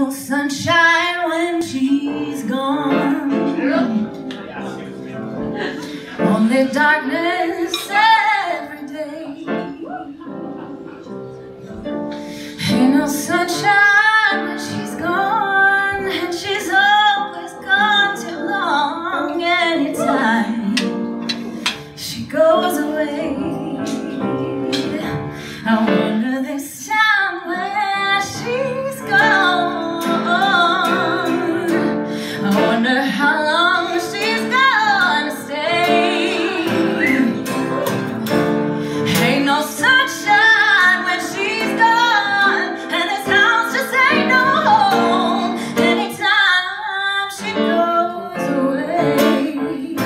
no sunshine when she's gone. Only darkness every day. Ain't no sunshine when she's gone, and she's always gone too long. Anytime she goes away, I she goes away.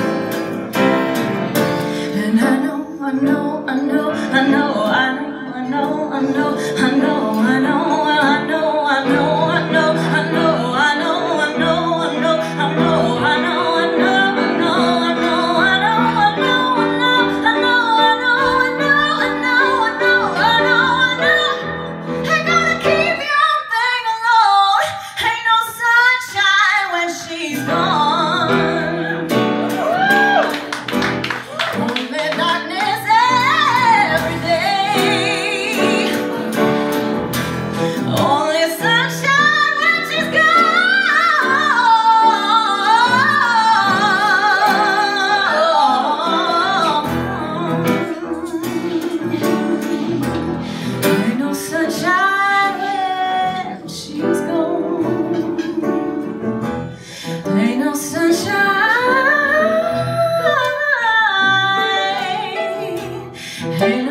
And I know, I know, I know, I know, I know, I know, I know, I know gone. Hey.